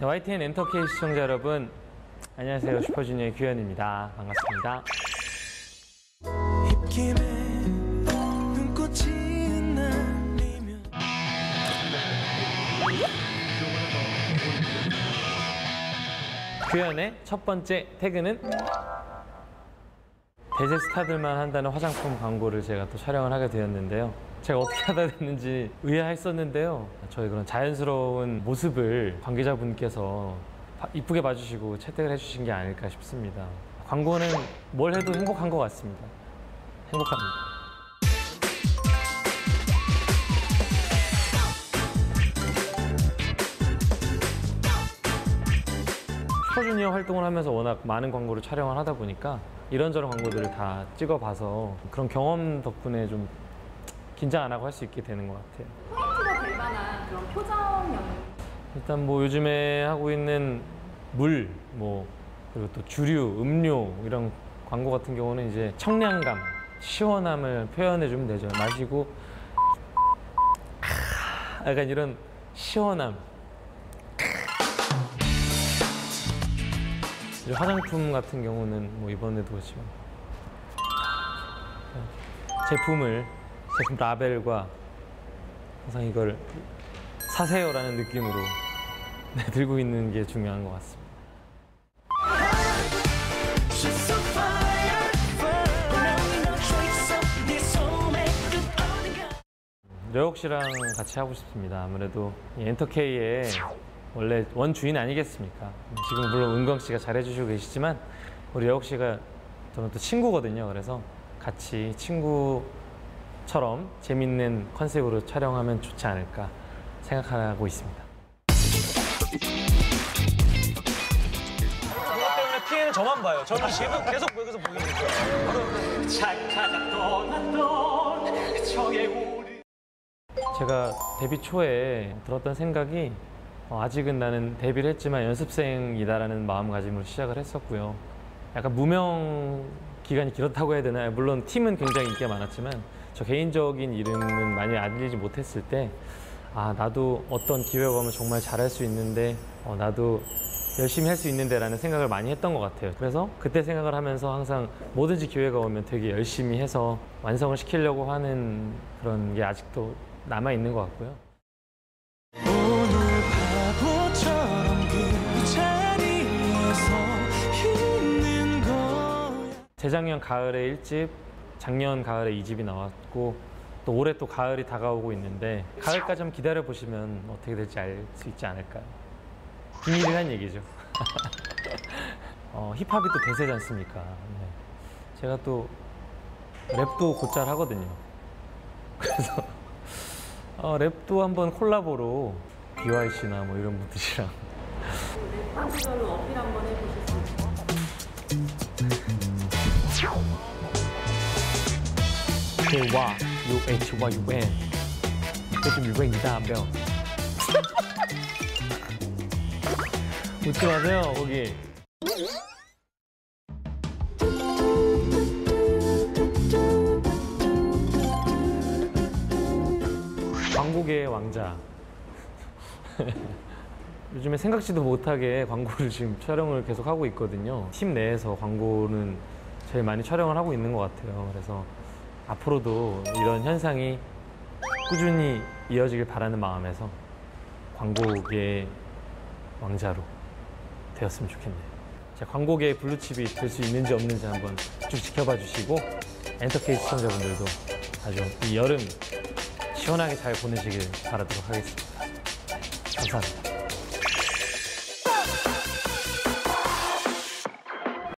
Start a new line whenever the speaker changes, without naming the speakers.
네, YTN 엔터케이 시청자 여러분, 안녕하세요. 슈퍼주니어의 규현입니다. 반갑습니다. 규현의 첫 번째 태그는 대세 스타들만 한다는 화장품 광고를 제가 또 촬영을 하게 되었는데요. 제가 어떻게 하다 됐는지 의아했었는데요. 저희 그런 자연스러운 모습을 관계자분께서 바- 이쁘게 봐주시고 채택을 해주신 게 아닐까 싶습니다. 광고는 뭘 해도 행복한 것 같습니다. 행복합니다. 슈퍼주니어 활동을 하면서 워낙 많은 광고를 촬영을 하다 보니까 이런저런 광고들을 다 찍어봐서 그런 경험 덕분에 좀 긴장 안 하고 할 수 있게 되는 것 같아요.
포인트가 될 만한 그런 표정력
일단 뭐 요즘에 하고 있는 물, 뭐 그리고 또 주류, 음료 이런 광고 같은 경우는 이제 청량감, 시원함을 표현해 주면 되죠. 마시고 아, 약간 이런 시원함. 이제 화장품 같은 경우는 뭐 이번에도 지금 제품을 제품 라벨과 항상 이걸 사세요라는 느낌으로 네, 들고 있는 게 중요한 것 같습니다. 려욱 씨랑 같이 하고 싶습니다. 아무래도 이 엔터케이의 원래 원 주인 아니겠습니까? 지금 물론 은광 씨가 잘해주시고 계시지만 우리 려욱 씨가 저는 또 친구거든요. 그래서 같이 친구 처럼 재밌는 컨셉으로 촬영하면 좋지 않을까 생각하고 있습니다.
그것 때문에 피해는 저만 봐요. 저는 계속 계속 여기서 보이는 거예요.
착하다 떠났던 저의 우리
제가 데뷔 초에 들었던 생각이 어, 아직은 나는 데뷔를 했지만 연습생이다라는 마음가짐으로 시작을 했었고요. 약간 무명 기간이 길었다고 해야 되나요? 물론 팀은 굉장히 인기가 많았지만 저 개인적인 이름은 많이 알리지 못했을 때 아, 나도 어떤 기회가 오면 정말 잘할 수 있는데 어, 나도 열심히 할 수 있는데라는 생각을 많이 했던 것 같아요. 그래서 그때 생각을 하면서 항상 뭐든지 기회가 오면 되게 열심히 해서 완성을 시키려고 하는 그런 게 아직도 남아 있는 것 같고요.
그
재작년 가을에 1집, 작년 가을에 2집이 나왔고 또 올해 또 가을이 다가오고 있는데 가을까지 한번 기다려 보시면 어떻게 될지 알 수 있지 않을까요? 비밀이란 얘기죠. 어, 힙합이 또 대세지 않습니까? 네. 제가 또 랩도 곧잘 하거든요. 그래서 어, 랩도 한번 콜라보로 BYC나 뭐 이런 분들이랑
펀치별로 어필 한번 해보실 수?
K-Y, U-H-Y-U-N 요즘 유행이다 명 웃지 마세요 거기 광고계의 왕자 요즘에 생각지도 못하게 광고를 지금 촬영을 계속 하고 있거든요. 팀 내에서 광고는 제일 많이 촬영을 하고 있는 것 같아요. 그래서 앞으로도 이런 현상이 꾸준히 이어지길 바라는 마음에서 광고계의 왕자로 되었으면 좋겠네요. 제 광고계의 블루칩이 될 수 있는지 없는지 한번 쭉 지켜봐 주시고 엔터케이 시청자분들도 아주 이 여름 시원하게 잘 보내시길 바라도록 하겠습니다. 감사합니다.